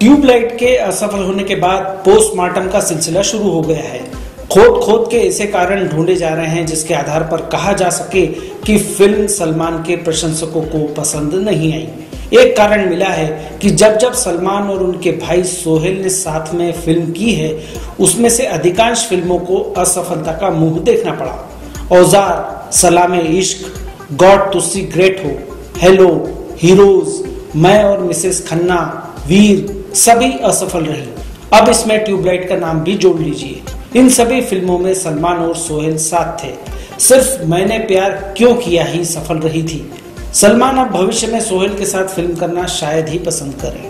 Tubelight के असफल होने के बाद पोस्टमार्टम का सिलसिला शुरू हो गया है। खोद खोद के ऐसे कारण ढूंढे जा रहे हैं, जिसके आधार पर कहा जा सके कि फ़िल्म सलमान के प्रशंसकों को पसंद नहीं आई। एक कारण मिला है कि जब जब सलमान और उनके भाई सोहेल ने साथ में फ़िल्म की है, उसमें से अधिकांश फ़िल्मों को असफलता का मुँह देखना पड़ा। औज़ार, सलाम इश्क, गॉड तुसी ग्रेट हो, हेलो, हीरोज, मैं और मिसेस खन्ना, वीर सभी असफल रही। अब इसमें ट्यूबलाइट का नाम भी जोड़ लीजिए। इन सभी फ़िल्मों में सलमान और सोहेल साथ थे। सिर्फ़ मैंने प्यार क्यों किया ही सफल रही थी? सलमान अब भविष्य में सोहेल के साथ फ़िल्म करना शायद ही पसंद करें।